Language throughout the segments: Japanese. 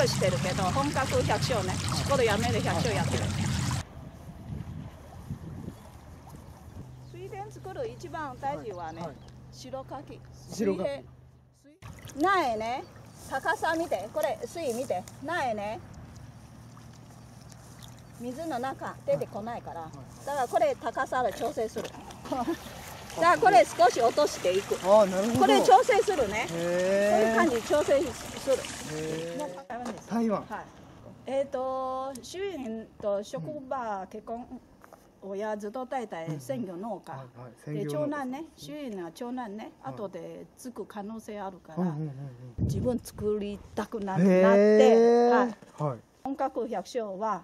業してるけど本格百姓ね。これやめで百姓やってる。水田作る一番大事はね、はい。白柿。白柿。水平苗ね。高さ見て。これ水見て。苗ね。水の中出てこないから、だからこれ高さで調整するだからこれ少し落としていく。ああなるほど。これ調整するね。こういうへ感じで調整する。台湾。はい。えっ、と主人と職場結婚親ずっと代々専業農家、はいはいで長男ね。主人は長男ね、後でつく可能性あるから、うんうんうん自分作りたくななっうんて、へはい、えはい。本格百姓は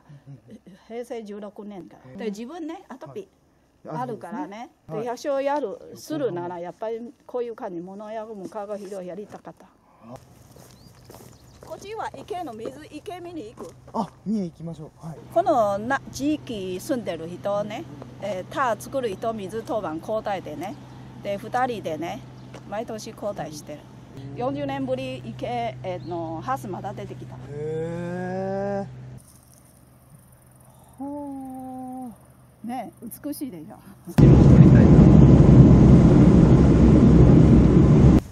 平成16年から。で自分ねアトピーあるからね、はい。で百姓やるするならやっぱりこういう感じ物やも川が広いやりたかった。こっちは池の水池見に行く。あ見に行きましょう。はい。このな地域住んでる人ね、えー、田作る人水当番交代でねで2人でね毎年交代してる。40年ぶり池、えーのハスまだ出てきた。へえね美しいでしょ。あ撮りたい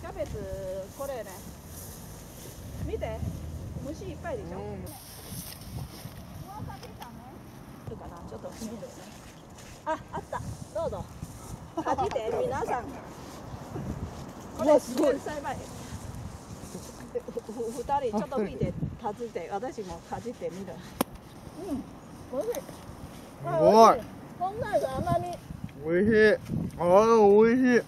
キャベツこれね。見て。虫いっぱいでしょ、紫さん。ねかなちょっと見るねああった。どうぞ。かじって皆さん。これ自然栽培でふふ二人ちょっと見てかじって。私もかじってみる。うんおいしい。すごいこんなの甘み。おいしい。ああおいしい。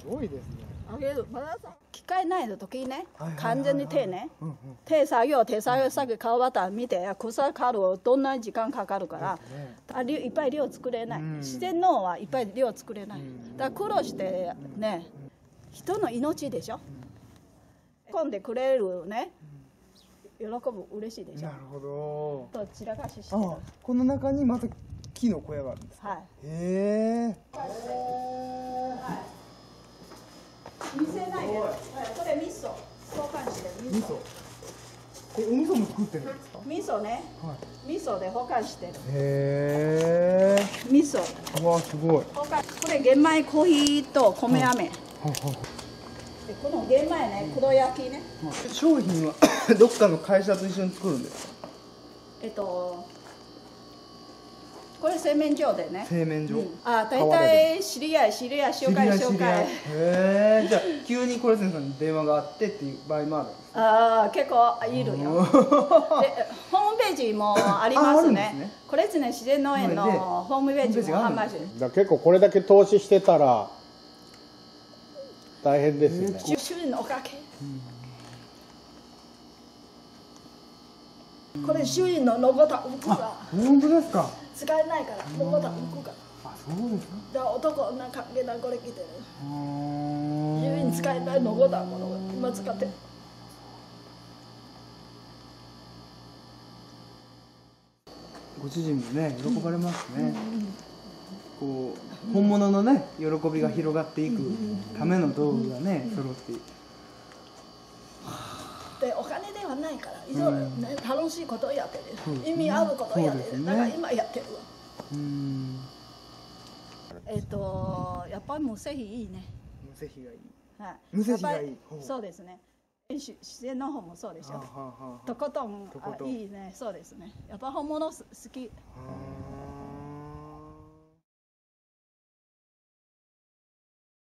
すごいですね。あげる。まださ機械ないの？時ねはいはいはいはい。完全に手ね。うんうん。手作業手作業さっき川端見て草刈るどんな時間かかるからね。あ量いっぱい量作れない、うん。自然農はいっぱい量作れない、うん。だから苦労してね人の命でしょ？込んでくれるね喜ぶ嬉しいでしょ。なるほど。と散らかしし。てこの中にまた木の小屋があるんですか？はい。へえ見せないけどはいこれ味噌。交換してる味噌味噌。えお味噌も作ってるんですか？味噌ね。はい。味噌で保管してる。へえ味噌。うわすごい。保管これ玄米コーヒーと米飴、ははでこの玄米ね黒焼きね。商品は どっかの会社と一緒に作るんですか？えっとこれ製麺所でね。製麺所、うん。あ大体知り合い知り合い紹介紹介。へえじゃあ急にコレセンさんに電話があってっていう場合もあるああ結構いるよ。でホームページもありますね。ね。これですね自然農園のでホームページも販売して結構これだけ投資してたら大変ですよね。主人のおかげ。これ主人の残った服が本当ですか？使えないから残った服が。あそうですか？だから男女関係なこれ着てる。うー。ん主人使えない残ったものが今使って。るご主人もね喜ばれますね、こう本物のね喜びが広がっていくための道具がね揃っているでお金ではないからいろいろね楽しいことをやってる。ね。意味あることをやってる、ね。だから今やってるわ。うーん。えっ、とやっぱり無製品いいね。無製品がいい。はい。無製品がいいやっぱりほうそうですね。自自然の方もそうでしょ。はあはあは。あとことんとことん。あいいね。そうですね。やっぱ本物す好き。あ